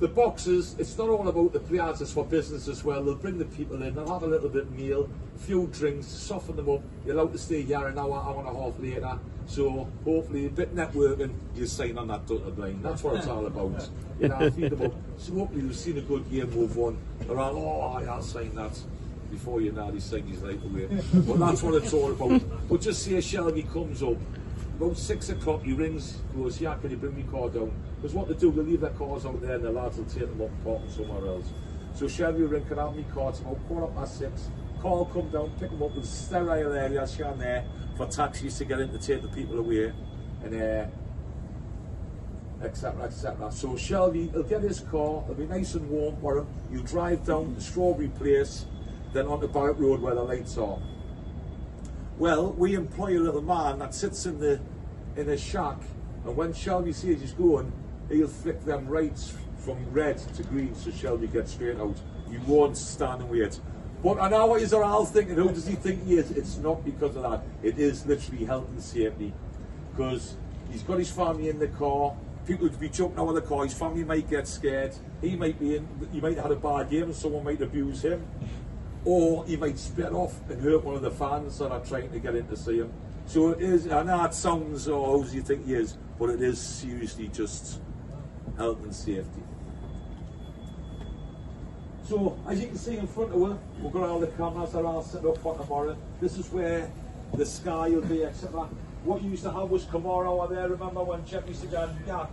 the boxes, it's not all about the players, it's for business as well. They'll bring the people in, they'll have a little bit of meal, a few drinks, soften them up. You're allowed to stay here an hour, hour and a half later. So hopefully a bit networking, you sign on that dotted line. That's what it's all about. (laughs) You know, feed them up. So hopefully you've seen a good game move on. They're all, oh, I'll sign that. Before you know, he's saying his life away. But that's what it's all about. But just say Shelvey comes up, about six o'clock he rings, goes, yeah, can you bring me car down? Because what they do, they leave their cars out there and the lads will take them up park them somewhere else. So Shelvey ring, can I have me car to about quarter past six. Car will come down, pick them up in sterile areas down there for taxis to get in to take the people away. And uh, etc. etc. So Shelvey, he'll get his car, it'll be nice and warm for him. You drive down to Strawberry Place, then onto Barrack Road where the lights are. Well, we employ a little man that sits in the in a shack, and when Shelvey sees he's going, he'll flick them rights from red to green so Shelvey gets straight out. You won't stand and wait. But I know what you're thinking, who does he think he is? It's not because of that. It is literally health and safety. Because he's got his family in the car, people would be jumping out of the car, his family might get scared, he might be in, he might have had a bad game and someone might abuse him or he might spit off and hurt one of the fans that are trying to get in to see him. So it is, I know it sounds, oh, how do you think he is, but it is seriously just health and safety. So, as you can see in front of us, we've got all the cameras that are all set up for tomorrow. This is where the sky will be, etc. What you used to have was Kamara over there, remember when Jeff used to go, yeah,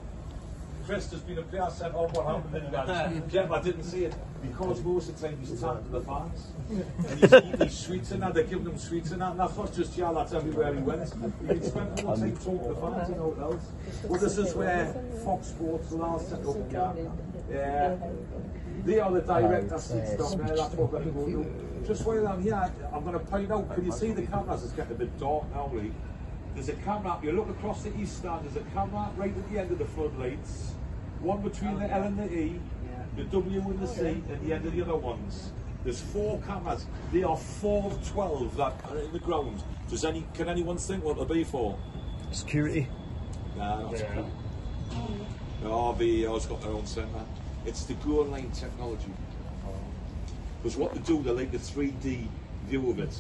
Chris, there's been a player sent on what happened in that. (laughs) Jeff, I didn't see it because most of the time he's talking to the fans. And he's eating these sweets and that, they're giving him sweets and that, and that's not just here, that's everywhere he went. He spend more time talking to the fans and all else. Well, this is where Fox Sports will all set up here. Yeah. They are the director seats down there, that's what we're going to go do. Just while I'm here, I'm going to point out, can you see the cameras? It's getting a bit dark now, really. There's a camera, you look across the east stand, there's a camera right at the end of the floodlights, one between the L and the E, the W and the C, and the end of the other ones. There's four cameras. They are four of twelve that are in the ground. Does any can anyone think what they'll be for? Security. Nah, not security. No, VAR's got their own centre. It's the goal line technology. Because what they do, they like the 3D view of it.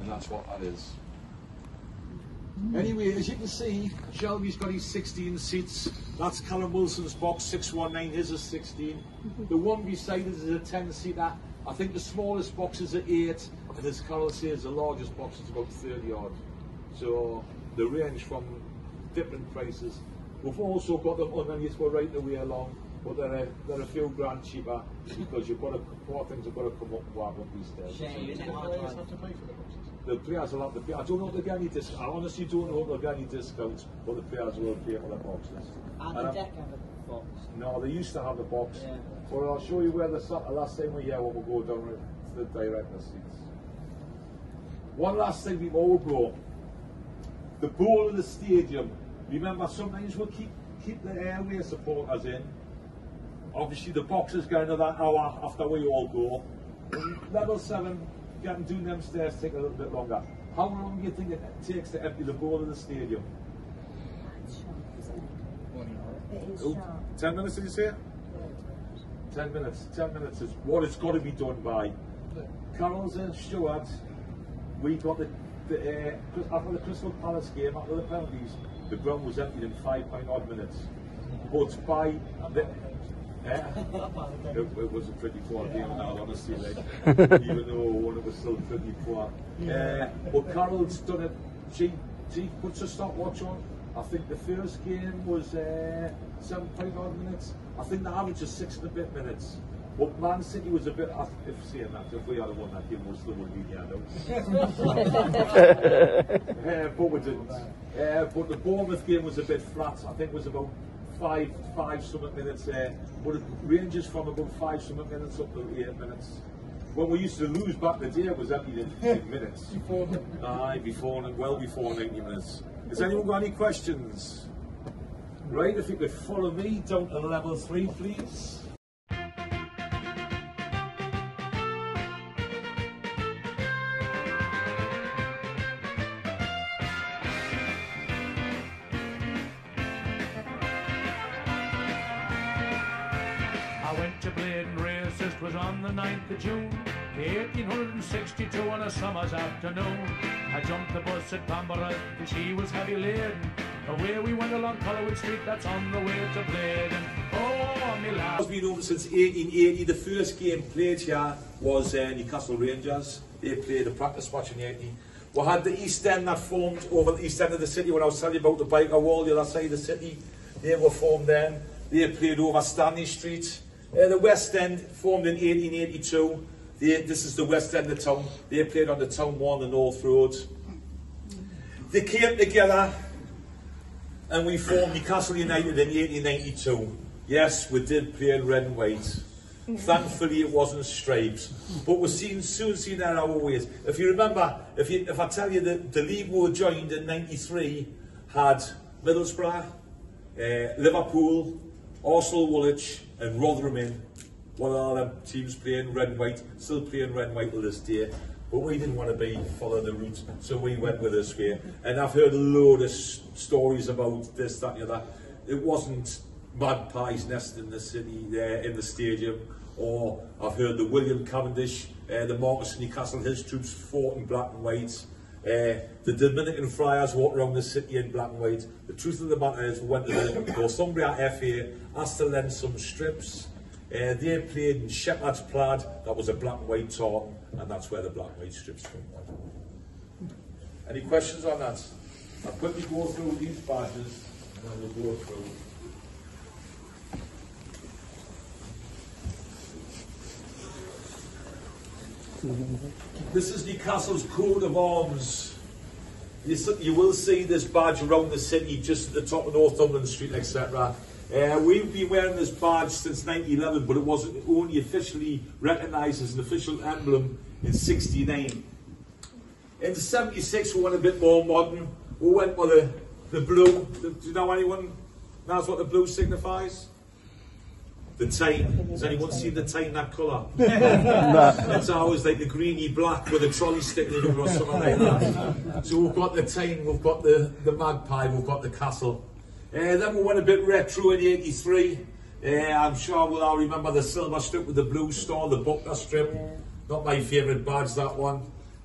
And that's what that is. Anyway, as you can see, Shelvey's got his 16 seats. That's Callum Wilson's box, 619, his is 16. The one beside us is a 10 seater. I think the smallest box is an 8, and as Carol says, the largest box is about 30 odd. So the range from different prices. We've also got them underneath, we're right the way along, but they're a, they're a few grand cheaper because you've got to, four things have got to come up and walk up these stairs the players will have the. I don't know if they're any discounts. I honestly don't know if there'll be any discounts, but the players will pay for their boxes. And, and the deck have a box. No, they used to have the box. Yeah. But I'll show you where the last time we here what we'll go down to the director seats. One last thing we've all brought. The ball in the stadium. Remember, sometimes we'll keep, keep the airway supporters in. Obviously, the box is going another hour after we all go. Level 7 gotten doing them stairs take a little bit longer. How long do you think it takes to empty the bowl of the stadium? Oh, 10 minutes, did you say? 10 minutes. 10 minutes is what it's got to be done by. Carols and Stewart, we got the, the uh, after the Crystal Palace game, after the penalties, the ground was emptied in 5.0 minutes. But by the eh, it, it was a pretty poor game now, honestly, like, even though one of us still pretty poor. Uh, but Carol's done it. She she puts a stopwatch on. I think the first game was uh, seven point odd minutes. I think the average is six and a bit minutes. But Man City was a bit, if saying that, if we had won that game, we still would be the uh, but we didn't. Uh, but the Bournemouth game was a bit flat. I think it was about five, five something minutes there. But it ranges from about five summit minutes up to eight minutes. When we used to lose back the day, it was 15 (laughs) minutes. Before Aye, before and well before 90 minutes. Has anyone got any questions? Right, if you could follow me down to level three, please. On a summer's afternoon. I jumped the bus at Balmbra's, and she was heavy laden. Away we went along Collingwood Street, that's on the way to Blaydon. Oh, me. Has been open since 1880. The first game played here was uh, Newcastle Rangers. They played a practice match in 80. We had the East End that formed over the East End of the city when I was telling you about the Byker wall, the other side of the city. They were formed then. They played over Stanley Street. Uh, the West End formed in 1882. This is the West End of town. They played on the town one on the North Road. They came together and we formed Newcastle United in 1892. Yes, we did play in red and white. Thankfully, it wasn't stripes, but we're seeing, soon seen that our ways. If you remember, if, you, if I tell you that the league we joined in '93 had Middlesbrough, uh, Liverpool, Arsenal, Woolwich, and Rotherham in. One of them teams playing red and white, still playing red and white to this day. But we didn't want to be follow the route, so we went with this way. And I've heard a load of stories about this, that, and the other. It wasn't magpies nest in the city, there in the stadium, or I've heard the William Cavendish, uh, the Marquess Newcastle, his troops fought in black and white. Uh, the Dominican friars walked around the city in black and white. The truth of the matter is, we went to the (coughs) Northumbria FA, asked to lend some strips. Uh, they played in Shepherd's Plaid, that was a black and white tartan, and that's where the black and white strips from. Any questions on that? I'll quickly go through these badges, and then we'll go through. This is Newcastle's coat of arms. You will see this badge around the city, just at the top of Northumberland Street, etc. Uh, we've been wearing this badge since 1911, but it wasn't only officially recognised as an official emblem in 69. In 76, we went a bit more modern. We went with the, the blue. Do you know anyone knows what the blue signifies? The Tyne. Has anyone seen the Tyne that colour? (laughs) It's always like the greeny black with a trolley sticking or something like that. So we've got the Tyne, we've got the, the magpie, we've got the castle. Eh, uh, then we went a bit retro in 83. Uh, eh, I'm sure we'll all remember the silver strip with the blue star, the buckler strip. Not my favourite badge, that one.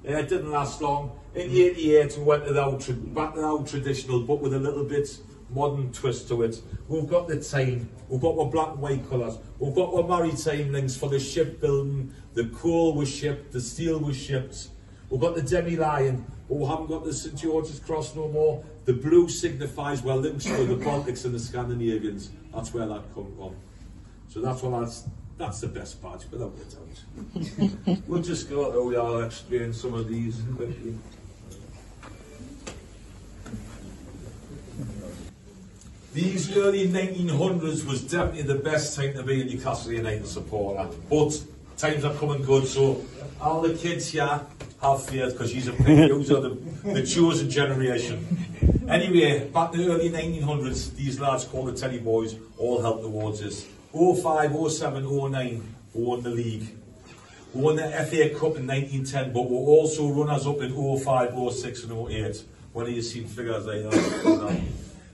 Uh, it didn't last long. In 88, we went to the old, back to the old traditional, but with a little bit modern twist to it. We've got the time, we've got our black and white colours, we've got our maritime links for the shipbuilding, the coal was shipped, the steel was shipped, we've got the demi-lion, lion, but we haven't got the St George's Cross no more. The blue signifies well links to the Baltics and the Scandinavians. That's where that come from. So that's what that's that's the best badge without a doubt. (laughs) we'll just go through, I'll explain some of these quickly. These early 1900s was definitely the best time to be a Newcastle United supporter. But times are coming good, so all the kids here have faith because she's a (laughs) those are the, the chosen generation. Anyway, back in the early 1900s, these lads called the Teddy Boys all helped towards this. 05, 07, 09, we won the league. We won the FA Cup in 1910, but we were also runners up in 05, 06 and 08. When have you seen figures like that?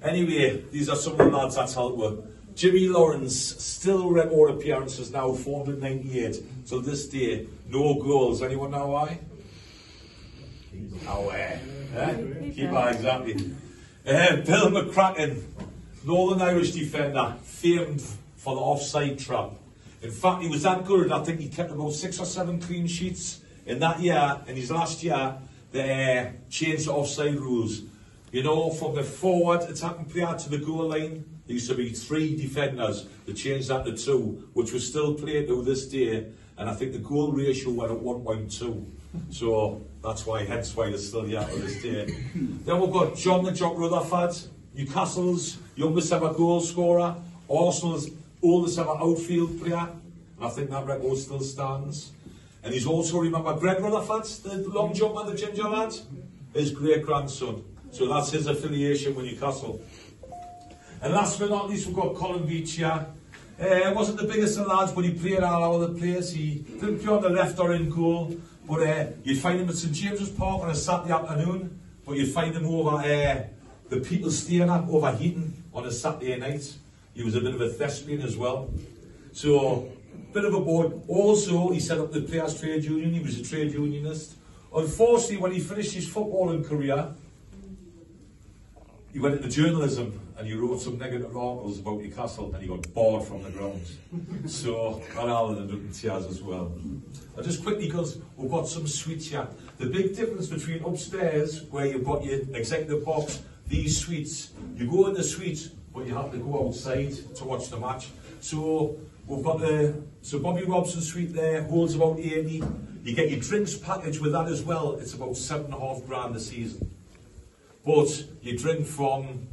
anyway, these are some of the lads that's helped with. Jimmy Lawrence, still record appearances now, 498. Till this day, no goals. Anyone know why? Away. Eh? Keeper, exactly. Uh, Bill McCracken, Northern Irish defender, famed for the offside trap. In fact, he was that good, I think he kept about six or seven clean sheets in that year. In his last year, they uh, changed the offside rules. You know, from the forward attacking player to the goal line, there used to be three defenders. They changed that to two, which was still played to this day. And I think the goal ratio went at 1.2. So that's why, hence why they're still here to this day. then we've got John the Jock Rutherford, Newcastle's youngest ever goal scorer, Arsenal's oldest ever outfield player. And I think that record still stands. And he's also, remember, Greg Rutherford, the long jumper, the ginger lad, his great grandson. So that's his affiliation with Newcastle. And last but not least, we've got Colin Veitch here. Uh, wasn't the biggest of lads, but he played all over the place. He didn't play on the left or in goal, but uh, you'd find him at St James's Park on a Saturday afternoon, but you'd find him over uh, the People's Theatre over Heaton on a Saturday night. He was a bit of a thespian as well. So bit of a board. Also, he set up the Players Trade Union. He was a trade unionist. Unfortunately, when he finished his footballing career, he went into journalism and he wrote some negative articles about Newcastle and he got bored from the grounds. so that ended up in as well. Now just quickly, because we've got some suites here. The big difference between upstairs, where you've got your executive box, these suites, you go in the suite, but you have to go outside to watch the match. So we've got the so Bobby Robson suite there, holds about 80. You get your drinks package with that as well. It's about seven and a half grand a season. But you drink from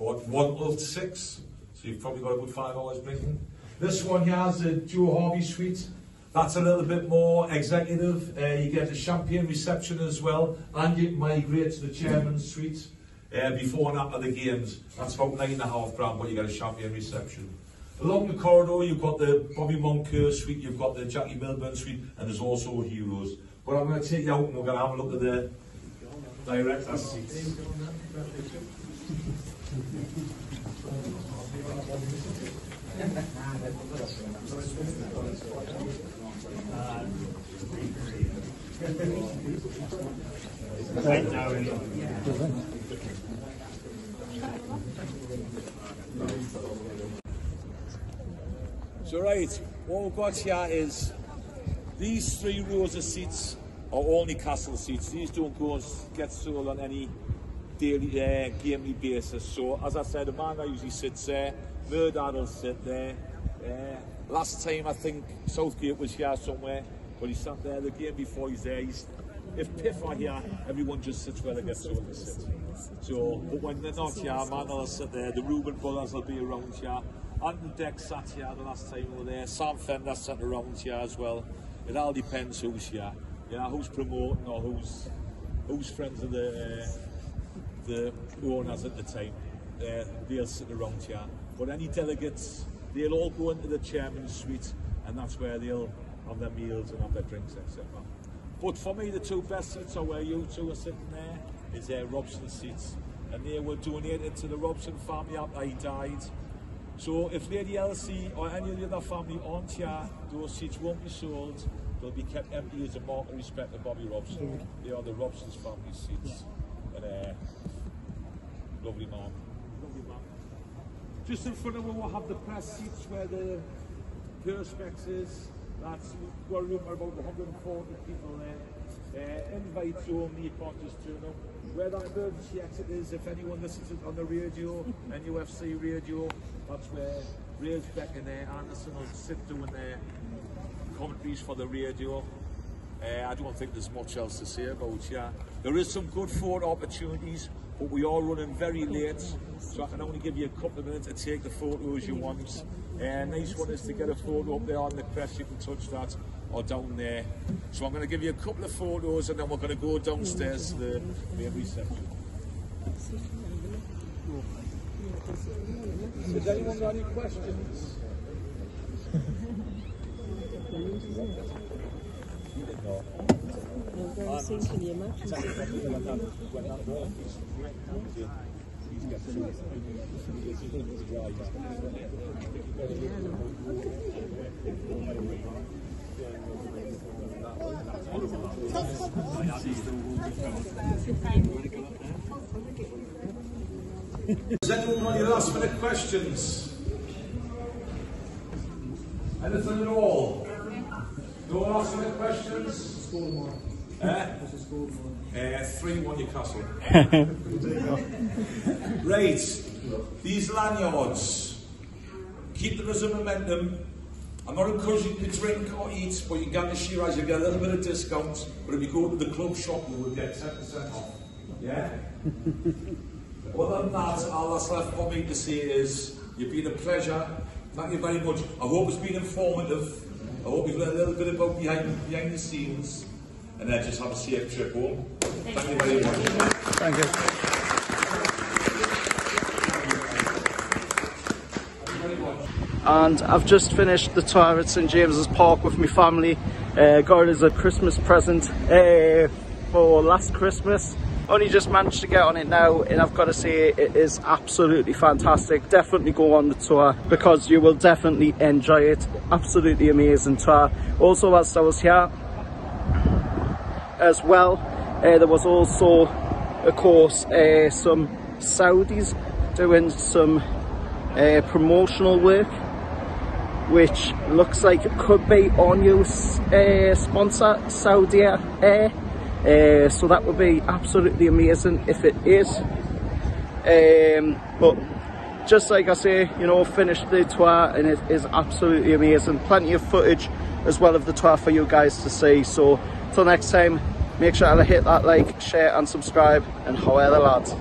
what one till six, so you've probably got about five hours drinking. This one here is the Joe Harvey suite. That's a little bit more executive. Uh, you get a champagne reception as well, and you migrate to the chairman's suite uh, before and after the games. That's about nine and a half grand, but you get a champagne reception. Along the corridor, you've got the Bobby Moncur suite, you've got the Jackie Milburn suite, and there's also Heroes. But I'm going to take you out and we're going to have a look at the director's seats. So right, what we've got here is these three rows of seats are all Newcastle seats. These don't go get sold on any daily, uh, gamely basis. So as I said, that usually sits there, Mehrdad will sit there. Uh, last time I think Southgate was here somewhere, but he sat there the game before he's there. He's, if PIF are here, everyone just sits where they get told to sit. So, but when they're not here, man will sit there. The Reuben brothers will be around here. Ant and Dec sat here the last time we were there. Sam Fender sat around here as well. It all depends who's here. Yeah, who's promoting or who's who's friends of the uh, the owners at the time. Uh, they'll sit around here. But any delegates, they'll all go into the chairman's suite, and that's where they'll have their meals and have their drinks, etc. But for me, the two best seats are where you two are sitting there, is uh, Robson's seats. And they were donated to the Robson family after he died. So if Lady Elsie or any of the other family aren't here, those seats won't be sold. They'll be kept empty as a mark of respect to Bobby Robson. They are the Robson's family seats. And uh, lovely man. Lovely man. Just in front of us we'll have the press seats where the perspex is. That's got room for about 140 people there. Uh, invites only, you can't just turn up. Where that emergency exit is, if anyone listens on the radio, NUFC radio, that's where Ray's Beck and uh, Anderson will sit doing their commentaries for the radio. Uh, I don't think there's much else to say about yeah. There is some good photo opportunities, but we are running very late, so I can only give you a couple of minutes to take the photos you want. Uh, nice one is to get a photo up there on the press, you can touch that, or down there. So I'm going to give you a couple of photos and then we're going to go downstairs to the main reception. Has anyone got any questions? (laughs) Has anyone any last minute questions? Anything at all? No last minute questions? Eh? Uh, 3 1 Newcastle. (laughs) right, these lanyards, keep the a momentum. I'm not encouraging you to drink or eat, but you can guarantee you you get a little bit of discount. But if you go to the club shop, you will get 10% off. Yeah? (laughs) Other than that, all that's left for me to say is, you've been a pleasure. Thank you very much. I hope it's been informative. I hope you've learned a little bit about behind, behind the scenes. And then just have a safe trip home. Thank you very much. Thank you. And I've just finished the tour at St James's Park with my family. Uh, got it as a Christmas present uh, for last Christmas. Only just managed to get on it now and I've got to say it is absolutely fantastic. Definitely go on the tour because you will definitely enjoy it. Absolutely amazing tour. Also whilst I was here as well, uh, there was also of course uh, some Saudis doing some uh, promotional work which looks like it could be on your uh, sponsor Saudi Air uh, so that would be absolutely amazing if it is. Um, but just like I say you know finished the tour and it is absolutely amazing. Plenty of footage as well of the tour for you guys to see. So till next time make sure to hit that like share and subscribe and however lads